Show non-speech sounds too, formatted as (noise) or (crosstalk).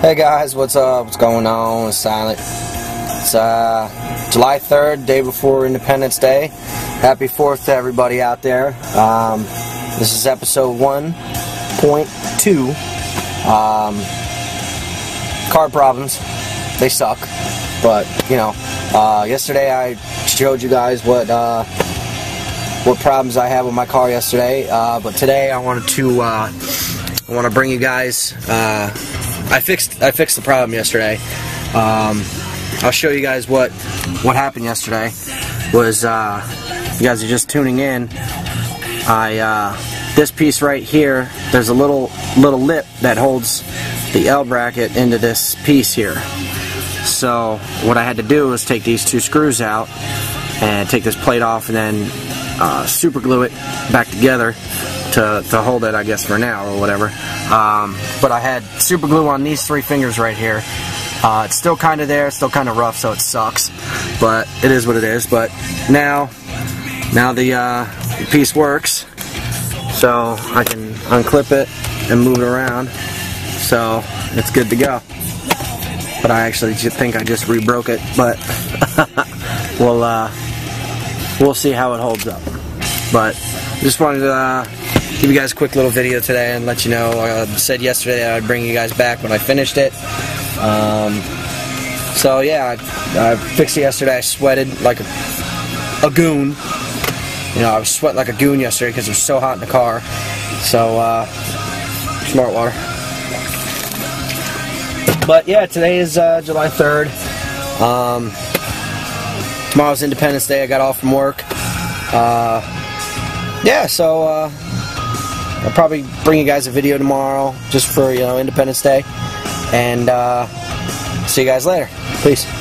Hey guys, what's up? What's going on? It's Silent. It's uh, July 3rd, day before Independence Day. Happy 4th to everybody out there. Um, this is episode 1.2. Um, car problems. They suck. But, you know, uh, yesterday I showed you guys what uh, what problems I had with my car yesterday. Uh, but today I wanted to uh, I want to bring you guys uh, I fixed I fixed the problem yesterday. Um, I'll show you guys what what happened yesterday. Was uh, you guys are just tuning in? I uh, this piece right here. There's a little little lip that holds the L bracket into this piece here. So what I had to do was take these two screws out and take this plate off and then uh, super glue it back together to, to hold it, I guess, for now or whatever. Um, but I had super glue on these three fingers right here. Uh, it's still kind of there, still kind of rough, so it sucks. But it is what it is. But now, now the, uh, the piece works. So I can unclip it and move it around. So it's good to go. But I actually think I just rebroke it. But (laughs) we'll uh, we'll see how it holds up. But just wanted to uh, give you guys a quick little video today and let you know. I said yesterday I'd bring you guys back when I finished it. Um, so yeah, I, I, fixed it yesterday. I sweated like a, a goon. You know, I was sweating like a goon yesterday because it was so hot in the car. So, uh, smart water. But yeah, today is uh, July 3rd. Um, tomorrow's Independence Day. I got off from work. Uh, yeah, so uh, I'll probably bring you guys a video tomorrow just for you know Independence Day, and uh, see you guys later. Peace.